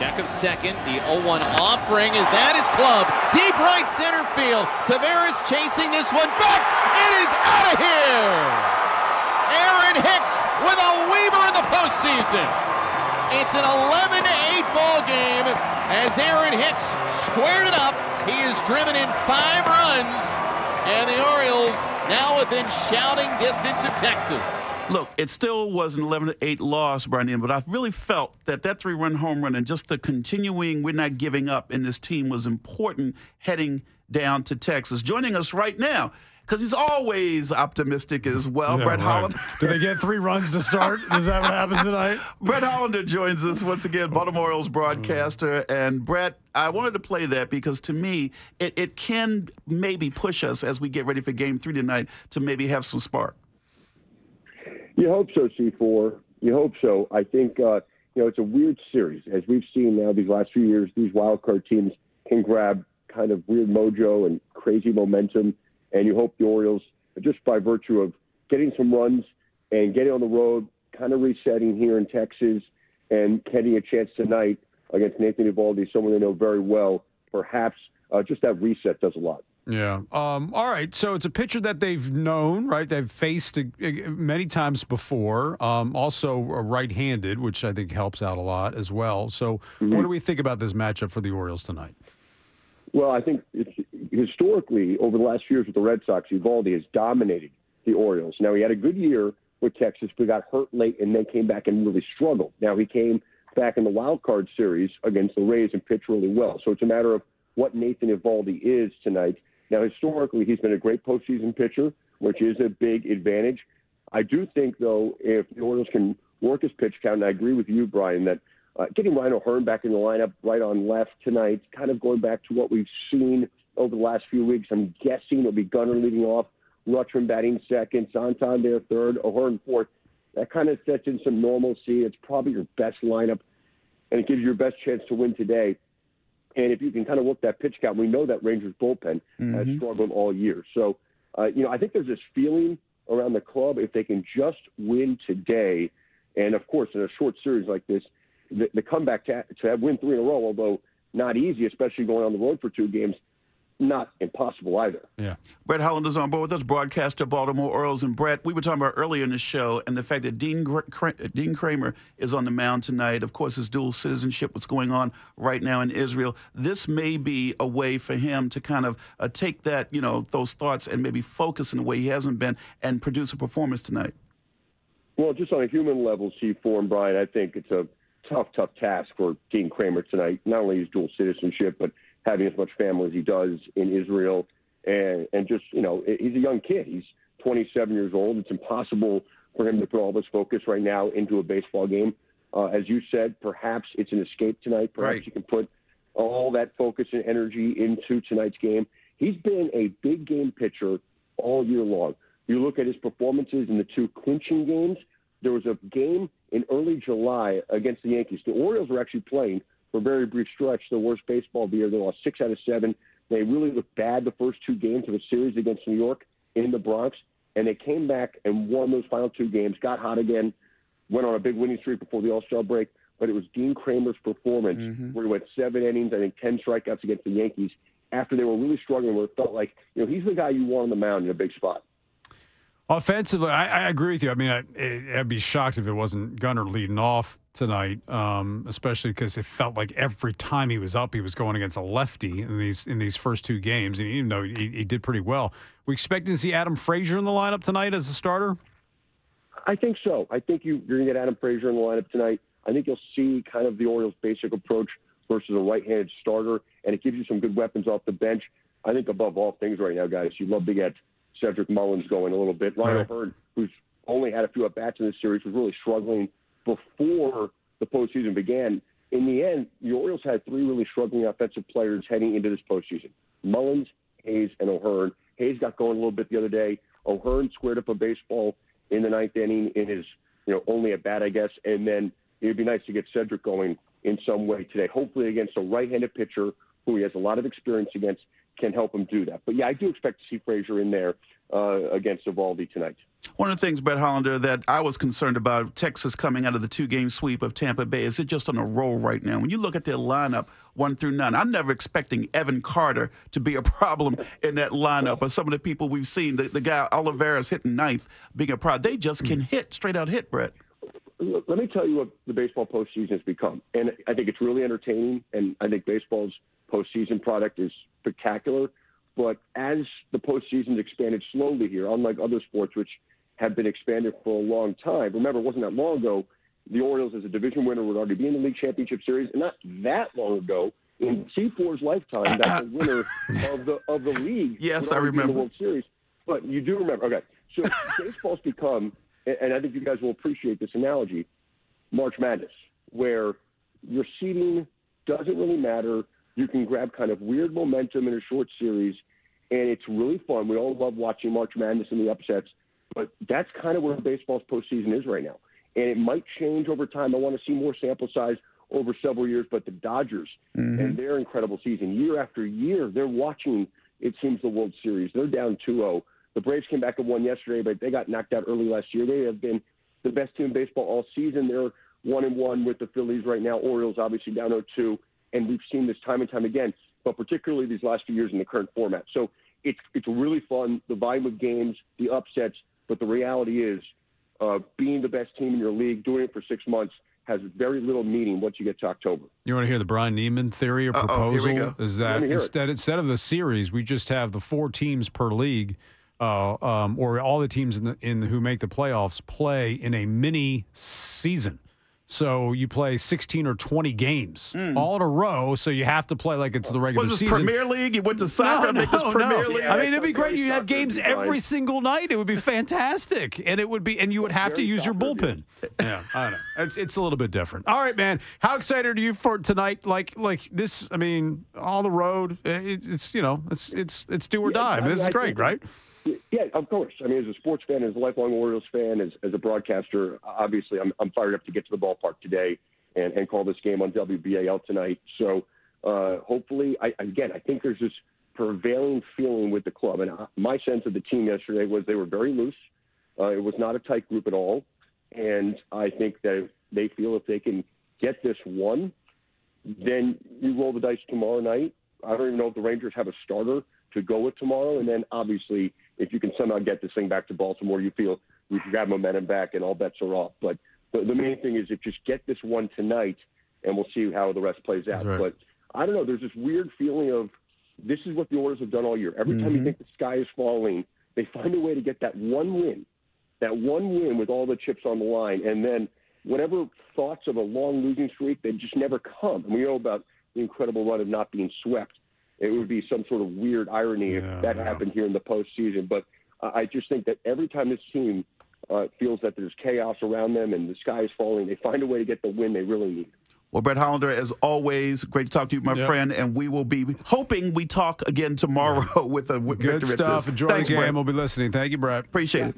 Check of second. The 0-1 offering is that is club. Deep right center field. Taveras chasing this one back. It is out of here. Aaron Hicks with a weaver in the postseason. It's an 11-8 ball game as Aaron Hicks squared it up. He has driven in five runs, and the Orioles now within shouting distance of Texas. Look, it still was an 11 8 loss, Brandon, but I really felt that that three run home run and just the continuing, we're not giving up in this team was important heading down to Texas. Joining us right now, because he's always optimistic as well, Yeah, Brett right. Hollander. Do they get three runs to start? Is that what happens tonight? Brett Hollander joins us once again, Baltimore Orioles broadcaster. And Brett, I wanted to play that because to me, it, it can maybe push us as we get ready for game three tonight to maybe have some spark. You hope so, C4. You hope so. I think uh, you know it's a weird series, as we've seen now these last few years. These wild card teams can grab kind of weird mojo and crazy momentum, and you hope the Orioles, just by virtue of getting some runs and getting on the road, kind of resetting here in Texas, and getting a chance tonight against Nathan Eovaldi, someone they know very well. Perhaps uh, just that reset does a lot. Yeah. Um, all right. So it's a pitcher that they've known, right? They've faced many times before. Um, also right-handed, which I think helps out a lot as well. So what do we think about this matchup for the Orioles tonight? Well, I think it's, historically, over the last few years with the Red Sox, Eovaldi has dominated the Orioles. Now, he had a good year with Texas, but got hurt late and then came back and really struggled. Now, he came back in the wild card series against the Rays and pitched really well. So it's a matter of what Nathan Eovaldi is tonight. Now, historically, he's been a great postseason pitcher, which is a big advantage. I do think, though, if the Orioles can work his pitch count, and I agree with you, Bryan, that uh, getting Ryan O'Hearn back in the lineup right on left tonight, kind of going back to what we've seen over the last few weeks. I'm guessing it'll be Gunnar leading off, Rutschman batting second, Santander third, O'Hearn fourth. That kind of sets in some normalcy. It's probably your best lineup, and it gives you your best chance to win today. And if you can kind of work that pitch count, we know that Rangers bullpen has struggled all year. So, uh, you know, I think there's this feeling around the club if they can just win today, and of course, in a short series like this, the, the comeback to, to have win three in a row, although not easy, especially going on the road for two games, not impossible either. Yeah. Brett Hollander is on board with us, broadcaster, Baltimore Orioles. And Brett, we were talking about earlier in the show, and the fact that Dean, Gr- Dean Kremer is on the mound tonight. Of course, his dual citizenship, what's going on right now in Israel. This may be a way for him to kind of uh, take that, you know, those thoughts and maybe focus in a way he hasn't been and produce a performance tonight. Well, just on a human level, C4 and Bryan, I think it's a tough, tough task for Dean Kremer tonight. Not only his dual citizenship, but having as much family as he does in Israel, and and just you know, he's a young kid. He's 27 years old. It's impossible for him to put all this focus right now into a baseball game. Uh, as you said, perhaps it's an escape tonight. Perhaps Right. he can put all that focus and energy into tonight's game. He's been a big game pitcher all year long. You look at his performances in the two clinching games. There was a game in early July against the Yankees. The Orioles were actually playing for a very brief stretch, the worst baseball of the year. They lost six out of seven. They really looked bad the first two games of a series against New York in the Bronx, and they came back and won those final two games, got hot again, went on a big winning streak before the All Star break. But it was Dean Kremer's performance mm-hmm. where he went seven innings, I think 10 strikeouts against the Yankees after they were really struggling, where it felt like, you know, he's the guy you want on the mound in a big spot. Offensively, I, I agree with you. I mean, I, I'd be shocked if it wasn't Gunnar leading off tonight, um, especially because it felt like every time he was up, he was going against a lefty in these in these first two games, and even though he, he did pretty well, we expecting to see Adam Frazier in the lineup tonight as a starter. I think so. I think you, you're going to get Adam Frazier in the lineup tonight. I think you'll see kind of the Orioles' basic approach versus a right-handed starter, and it gives you some good weapons off the bench. I think above all things right now, guys, you'd love to get Cedric Mullins going a little bit. Ryan Right. Who's only had a few at bats in this series, was really struggling before the postseason began. In the end, the Orioles had three really struggling offensive players heading into this postseason: Mullins, Hayes, and O'Hearn. Hayes got going a little bit the other day. O'Hearn squared up a baseball in the ninth inning in his, you know, only at bat, I guess. And then it'd be nice to get Cedric going in some way today. Hopefully against a right-handed pitcher who he has a lot of experience against can help him do that. But yeah, I do expect to see Frazier in there uh, against Eovaldi tonight. One of the things, Brett Hollander, that I was concerned about Texas coming out of the two game sweep of Tampa Bay is it just on a roll right now. When you look at their lineup, one through nine, I'm never expecting Evan Carter to be a problem in that lineup. Or some of the people we've seen, the, the guy Oliveras hitting ninth, being a problem. They just can hit, straight out hit, Brett. Let me tell you what the baseball postseason has become. And I think it's really entertaining. And I think baseball's postseason product is spectacular. But as the postseason's expanded slowly here, unlike other sports which have been expanded for a long time, remember, it wasn't that long ago. The Orioles, as a division winner, would already be in the league championship series, and not that long ago, in C4's lifetime, that's the winner of the of the league. Yes, I remember the World Series. But you do remember, okay? So baseball's become, and I think you guys will appreciate this analogy, March Madness, where your seeding doesn't really matter. You can grab kind of weird momentum in a short series, and it's really fun. We all love watching March Madness and the upsets, but that's kind of where baseball's postseason is right now. And it might change over time. I want to see more sample size over several years, but the Dodgers mm-hmm. and their incredible season, year after year, they're watching, it seems, the World Series. They're down 2 0. The Braves came back and won yesterday, but they got knocked out early last year. They have been the best team in baseball all season. They're one and one with the Phillies right now. Orioles obviously down 0-2, and we've seen this time and time again. But particularly these last few years in the current format. So it's it's really fun. The volume of games, the upsets, but the reality is, uh, being the best team in your league, doing it for six months has very little meaning once you get to October. You want to hear the Bryan Nehman theory or proposal? Is that instead it. instead of the series, we just have the four teams per league, uh, um, or all the teams in the in the, who make the playoffs play in a mini season. So you play 16 or 20 games mm. all in a row. So you have to play like it's the regular was this season. Premier League? You went to soccer no, this Premier no. League? I mean, it'd be great. You'd have games every single night. It would be fantastic, and it would be, and you would have to use your bullpen. yeah, I don't know. It's it's a little bit different. All right, man. How excited are you for tonight? Like like this? I mean, all the road. It's, it's you know, it's it's it's do or die. I mean, this is great, right? Yeah, of course. I mean, as a sports fan, as a lifelong Orioles fan, as, as a broadcaster, obviously, I'm, I'm fired up to get to the ballpark today and, and call this game on WBAL tonight. So uh, hopefully, I, again, I think there's this prevailing feeling with the club. And my sense of the team yesterday was they were very loose. Uh, it was not a tight group at all. And I think that they feel if they can get this one, then you roll the dice tomorrow night. I don't even know if the Rangers have a starter to go with tomorrow. And then obviously, if you can somehow get this thing back to Baltimore, you feel you can grab momentum back and all bets are off. But the, the main thing is to just get this one tonight, and we'll see how the rest plays out. Right. But I don't know. There's this weird feeling of this is what the Orioles have done all year. Every mm-hmm. time you mm-hmm. think the sky is falling, they find a way to get that one win, that one win with all the chips on the line, and then whatever thoughts of a long losing streak, they just never come. And we know about the incredible run of not being swept. It would be some sort of weird irony yeah, if that yeah. happened here in the postseason. But I just think that every time this team uh, feels that there's chaos around them and the sky is falling, they find a way to get the win they really need. Well, Brett Hollander, as always, great to talk to you, my yep. friend, and we will be hoping we talk again tomorrow with a with good stuff. Enjoy Thanks, the game. Brett. We'll be listening. Thank you, Brett. Appreciate yeah. it.